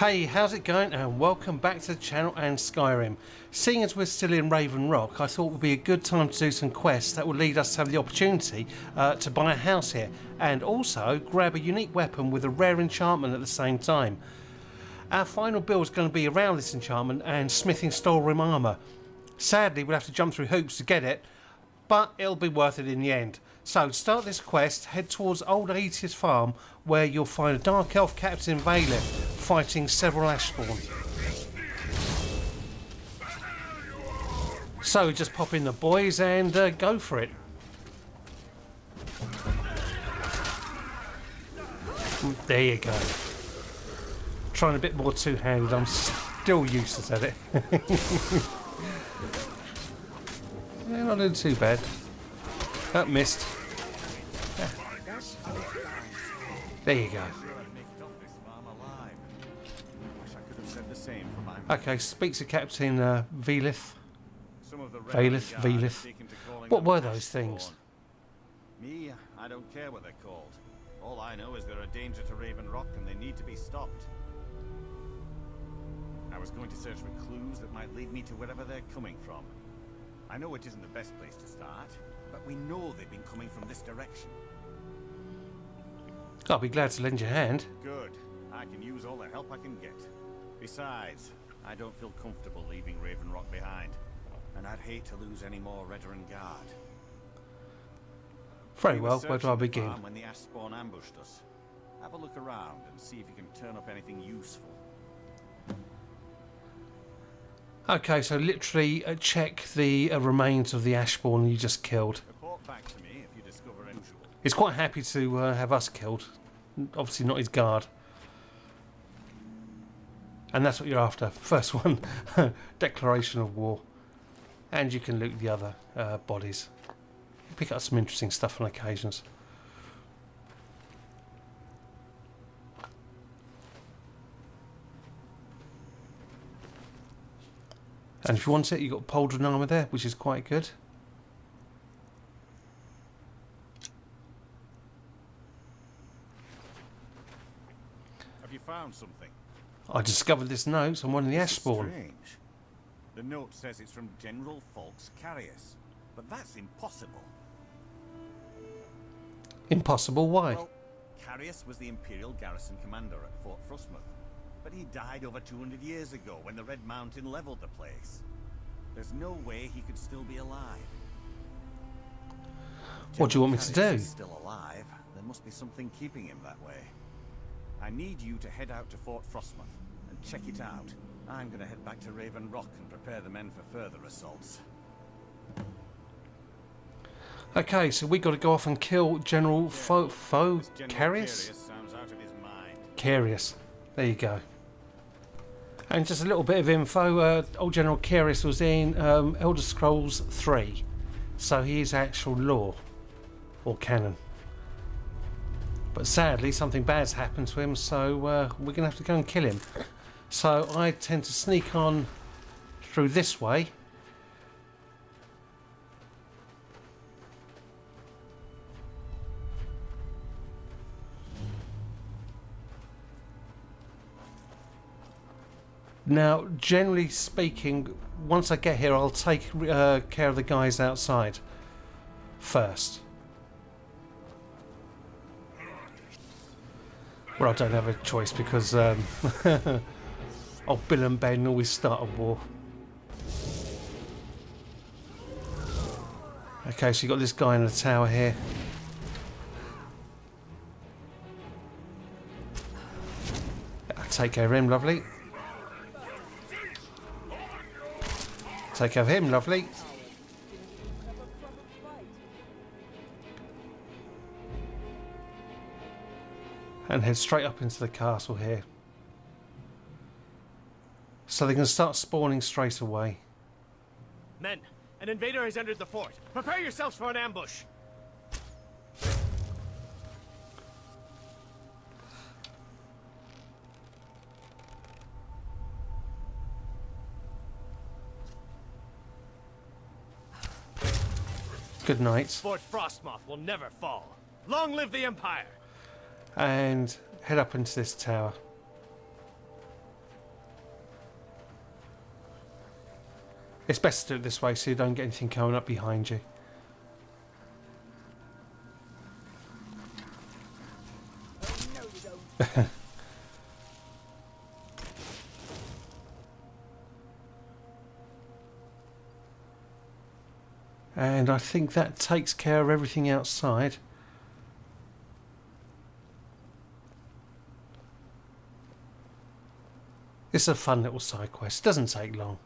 Hey, how's it going? And welcome back to the channel and Skyrim. Seeing as we're still in Raven Rock, I thought it would be a good time to do some quests that would lead us to have the opportunity uh, to buy a house here and also grab a unique weapon with a rare enchantment at the same time. Our final build is going to be around this enchantment and smithing Stalhrim armour. Sadly, we'll have to jump through hoops to get it, but it'll be worth it in the end. So start this quest, head towards Old Aetius Farm where you'll find a Dark Elf Captain Veleth fighting several Ashspawn. So just pop in the boys and uh, go for it. There you go. Trying a bit more two-handed, I'm still useless at it. yeah, not doing too bad. That missed. There you go. Okay, speak to Captain uh, Veleth. Veleth, Veleth. What were those things? Me, I don't care what they're called. All I know is they're a danger to Raven Rock and they need to be stopped. I was going to search for clues that might lead me to wherever they're coming from. I know it isn't the best place to start, but we know they've been coming from this direction. I'll be glad to lend you a hand. Good. I can use all the help I can get. Besides, I don't feel comfortable leaving Raven Rock behind. And I'd hate to lose any more Redoran Guard. Very we well, where do I begin? When the Ashspawn ambushed us. Have a look around and see if you can turn up anything useful. Okay, so literally uh, check the uh, remains of the Ashspawn you just killed. He's quite happy to uh, have us killed. Obviously not his guard. And that's what you're after. First one, declaration of war. And you can loot the other uh, bodies. Pick up some interesting stuff on occasions. And if you want it, you've got pauldron armour there, which is quite good. Have you found something? I discovered this note on one of the Ashspawn. Strange. The note says it's from General Falx Carius, but that's impossible. Impossible? Why? Well, Carius was the Imperial garrison commander at Fort Frostmoth, but he died over 200 years ago when the Red Mountain leveled the place. There's no way he could still be alive. What do you want me to do? He's still alive. There must be something keeping him that way. I need you to head out to Fort Frostmoth and check it out. I'm going to head back to Raven Rock and prepare the men for further assaults. Okay, so we got to go off and kill General Fo Fo Carius. Carius. There you go. And just a little bit of info. Uh, old General Carius was in um, Elder Scrolls 3, so he is actual lore or canon. But sadly, something bad's happened to him, so uh, we're going to have to go and kill him. So I tend to sneak on through this way. Now, generally speaking, once I get here, I'll take uh, care of the guys outside first. Well, I don't have a choice because um, oh, Bill and Ben always start a war. Okay, so you got this guy in the tower here. Take care of him, lovely. Take care of him, lovely. and head straight up into the castle here. So they can start spawning straight away. Men, an invader has entered the fort. Prepare yourselves for an ambush. Good night. Fort Frostmoth will never fall. Long live the Empire! And head up into this tower. It's best to do it this way so you don't get anything coming up behind you. Oh, no, you and I think that takes care of everything outside. It's a fun little side quest. Doesn't take long.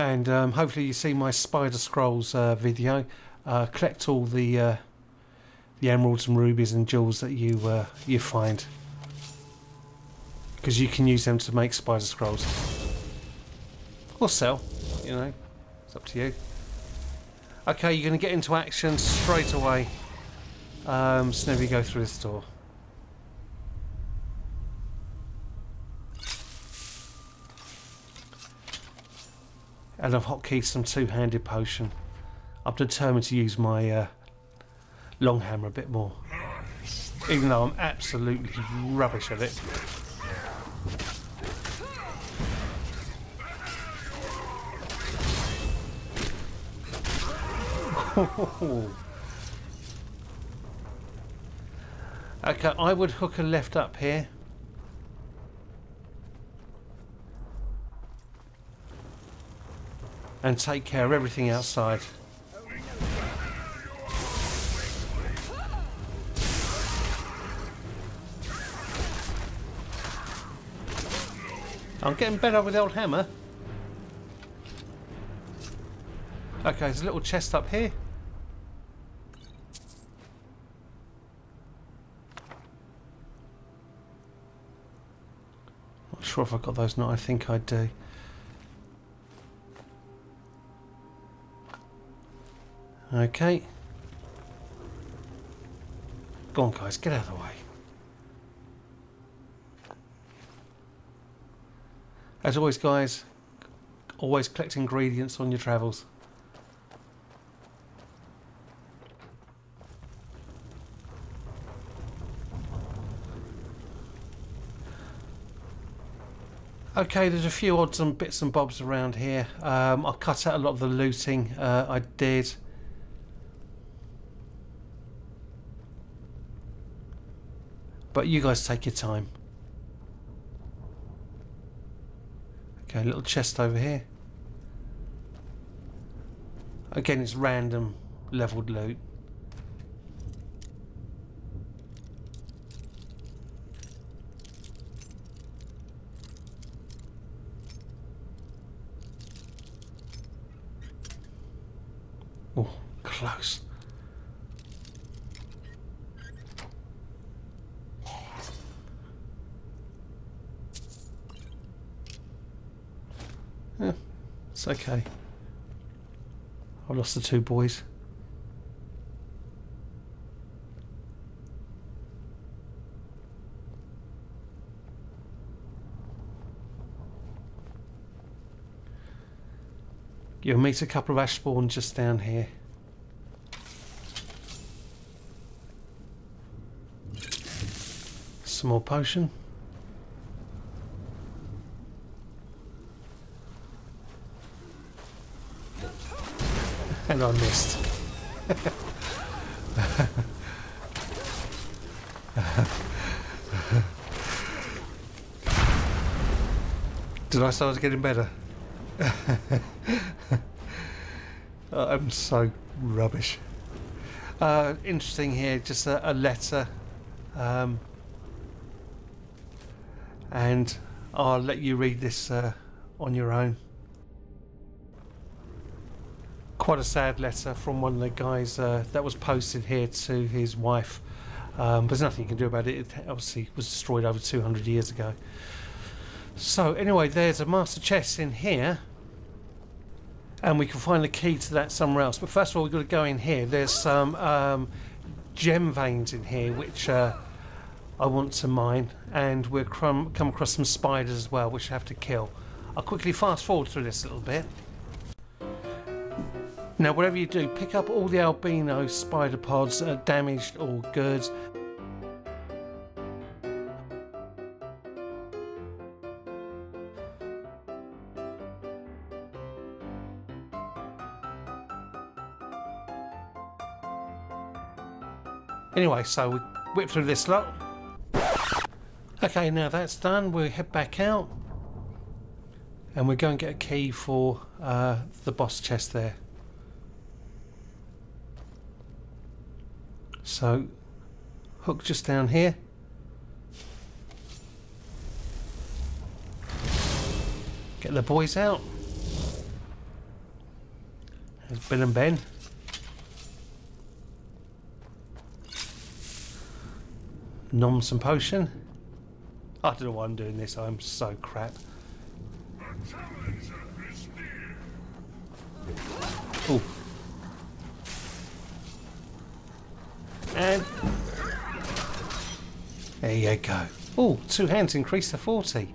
And um, hopefully you see my Spider Scrolls uh, video. Uh, collect all the uh, the emeralds and rubies and jewels that you uh, you find, because you can use them to make Spider Scrolls or sell. You know, it's up to you. Okay, you're going to get into action straight away. Um, so now we go through this door. And I've hotkeyed some two-handed potion. I'm determined to use my uh, long hammer a bit more, even though I'm absolutely rubbish at it. okay, I would hook a left up here. And take care of everything outside. I'm getting better with the old hammer. Okay, there's a little chest up here. Not sure if I've got those not. I think I do. Okay. Go on, guys, get out of the way. As always, guys, always collect ingredients on your travels. Okay, there's a few odds and bits and bobs around here. Um, I cut out a lot of the looting uh, I did. But you guys take your time. Okay, little chest over here. Again, it's random leveled loot. Oh, close. It's okay. I've lost the two boys. You'll meet a couple of ash just down here. Some more potion. And I missed. Did I was getting better? I'm so rubbish. Uh, interesting here, just a, a letter. Um, and I'll let you read this uh, on your own quite a sad letter from one of the guys uh, that was posted here to his wife. Um, there's nothing you can do about it. It obviously was destroyed over 200 years ago. So anyway, there's a master chest in here. And we can find the key to that somewhere else. But first of all, we've got to go in here. There's some um, gem veins in here, which uh, I want to mine, and we'll come, come across some spiders as well, which I have to kill. I'll quickly fast forward through this a little bit. Now, whatever you do, pick up all the albino spider pods, uh, damaged or good. Anyway, so we whip through this lot. Okay, now that's done, we head back out. And we go and get a key for uh, the boss chest there. So, hook just down here. Get the boys out. There's Bill and Ben. Nom some potion. I don't know why I'm doing this, I'm so crap. And there you go. Oh, two hands increase to 40.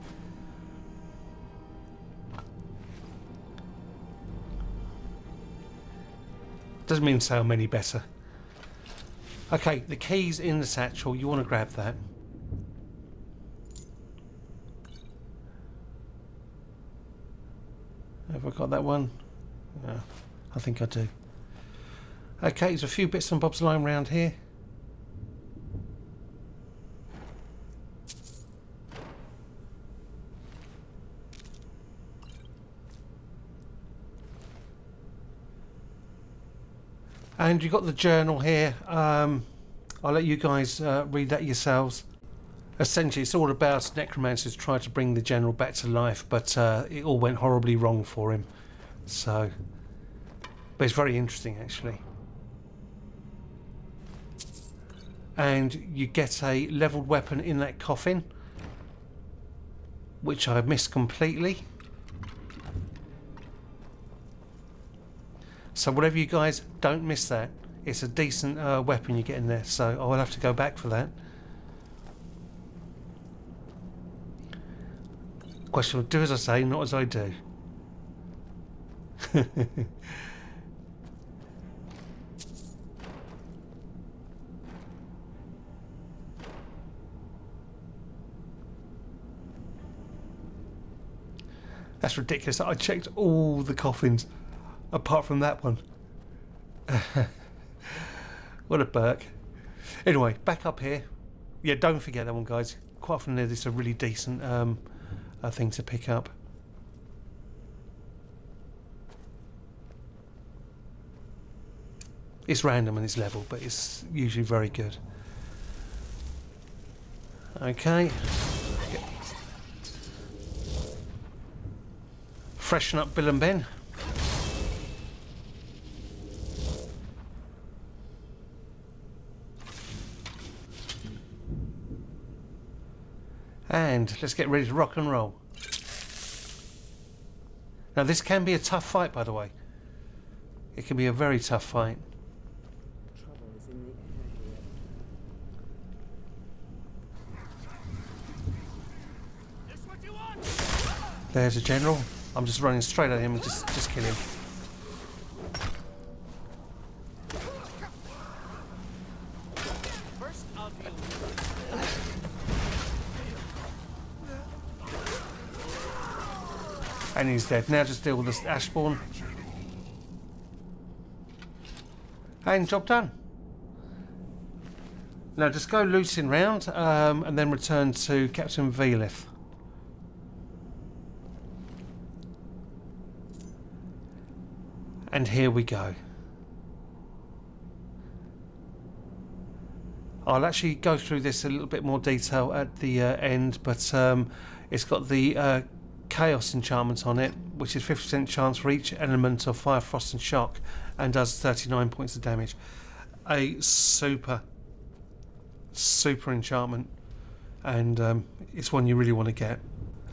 Doesn't mean so many better. Okay, the key's in the satchel. You want to grab that. Have I got that one? Yeah, I think I do. Okay, there's a few bits and bobs lying around here. And you've got the journal here. Um, I'll let you guys uh, read that yourselves. Essentially, it's all about necromancers trying to bring the general back to life, but uh, it all went horribly wrong for him. So, but it's very interesting actually. And you get a leveled weapon in that coffin, which I missed completely. So whatever you guys don't miss that. It's a decent uh, weapon you get in there, so I'll have to go back for that. Question: Do as I say, not as I do. That's ridiculous. I checked all the coffins apart from that one. what a Burke. Anyway, back up here. Yeah, don't forget that one, guys. Quite often there's a really decent um, uh, thing to pick up. It's random and it's level, but it's usually very good. Okay. Freshen up Bill and Ben. And let's get ready to rock and roll. Now this can be a tough fight by the way. It can be a very tough fight. There's a general. I'm just running straight at him and just, just kill him. He's dead. Now just deal with this Ashspawn. And job done. Now just go looting round um, and then return to Captain Veleth. And here we go. I'll actually go through this a little bit more detail at the uh, end, but um, it's got the uh, Chaos enchantment on it, which is 50% chance for each element of Fire, Frost and Shock, and does 39 points of damage. A super, super enchantment, and um, it's one you really want to get.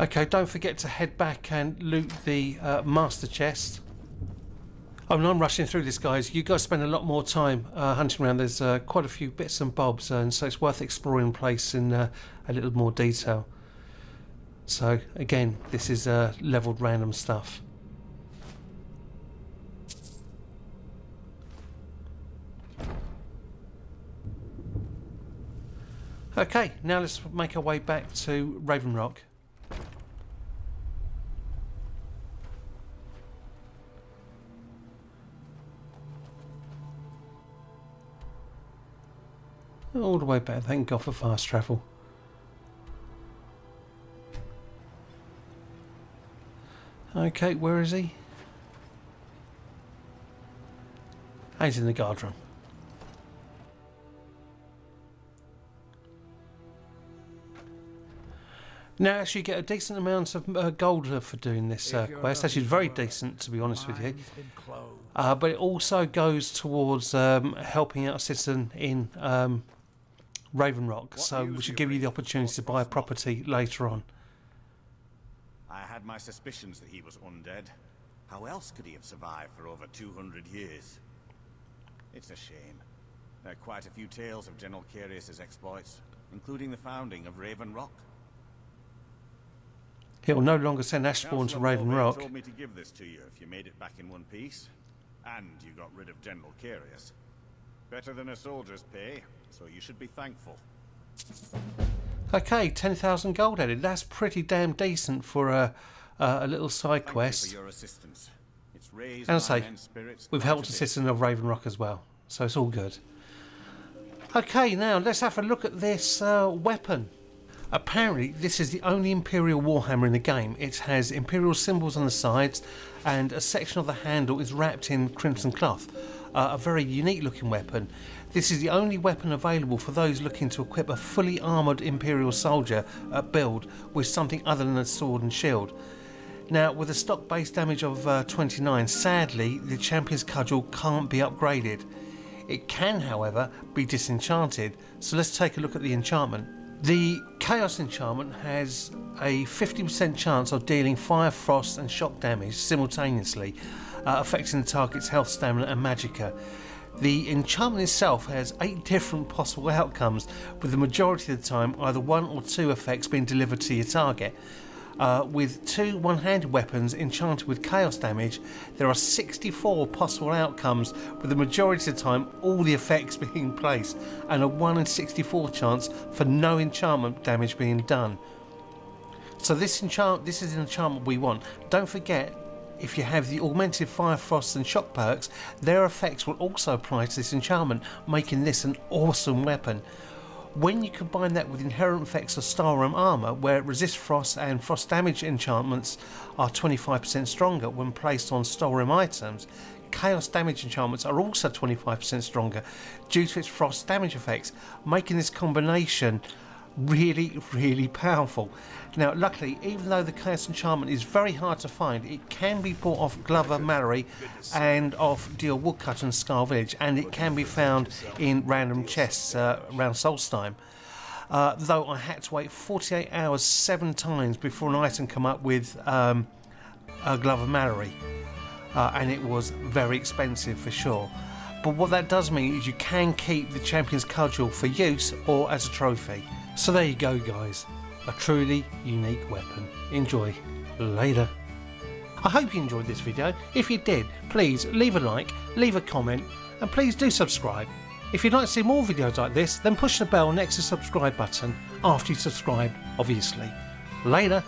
Okay, don't forget to head back and loot the uh, Master Chest. I mean, I'm rushing through this, guys. You guys spend a lot more time uh, hunting around. There's uh, quite a few bits and bobs, and so it's worth exploring the place in uh, a little more detail. So, again, this is uh, leveled random stuff. Okay, now let's make our way back to Raven Rock. All the way back, thank God for fast travel. Okay, where is he? He's in the guard room. Now, actually, you get a decent amount of uh, gold for doing this uh, quest. Actually, very decent, to be honest with you. Uh, but it also goes towards um, helping out a citizen in um, Raven Rock, so we should give you the opportunity to buy a property later on. Had my suspicions that he was undead. How else could he have survived for over 200 years? It's a shame. There are quite a few tales of General Carius's exploits, including the founding of Raven Rock. He'll no longer send Ashspawn to Raven Rock. told me to give this to you if you made it back in one piece. And you got rid of General Carius. Better than a soldier's pay, so you should be thankful. Okay, 10,000 gold added. That's pretty damn decent for a, a, a little side quest. You for your assistance. It's raised And I say, We've helped a citizen of Raven Rock as well, so it's all good. Okay, now let's have a look at this uh, weapon. Apparently, this is the only Imperial Warhammer in the game. It has Imperial symbols on the sides, and a section of the handle is wrapped in crimson cloth. Uh, a very unique looking weapon. This is the only weapon available for those looking to equip a fully armoured Imperial soldier uh, build with something other than a sword and shield. Now, with a stock base damage of uh, 29, sadly, the Champion's Cudgel can't be upgraded. It can, however, be disenchanted, so let's take a look at the enchantment. The Chaos enchantment has a 50% chance of dealing fire, frost, and shock damage simultaneously, uh, affecting the target's health, stamina, and magicka. The enchantment itself has eight different possible outcomes, with the majority of the time either one or two effects being delivered to your target. Uh, with two one-handed weapons enchanted with chaos damage, there are 64 possible outcomes, with the majority of the time all the effects being placed, and a 1 in 64 chance for no enchantment damage being done. So this enchant, this is an enchantment we want. Don't forget, if you have the augmented fire, frost, and shock perks, their effects will also apply to this enchantment, making this an awesome weapon. When you combine that with inherent effects of Stalhrim armor, where it resists frost and frost damage enchantments are 25% stronger when placed on Stalhrim items, chaos damage enchantments are also 25% stronger due to its frost damage effects, making this combination really, really powerful. Now, luckily, even though the Chaos Enchantment is very hard to find, it can be bought off Glover Mallory and off Deal Woodcut and Skaal Village, and it can be found in random chests uh, around Solstheim. Uh, though I had to wait 48 hours seven times before an item come up with um, a Glover Mallory, uh, and it was very expensive for sure. But what that does mean is you can keep the Champion's Cudgel for use or as a trophy. So there you go, guys. A truly unique weapon. Enjoy. Later. I hope you enjoyed this video. If you did, please leave a like, leave a comment, and please do subscribe. If you'd like to see more videos like this, then push the bell next to the subscribe button after you subscribe, obviously. Later.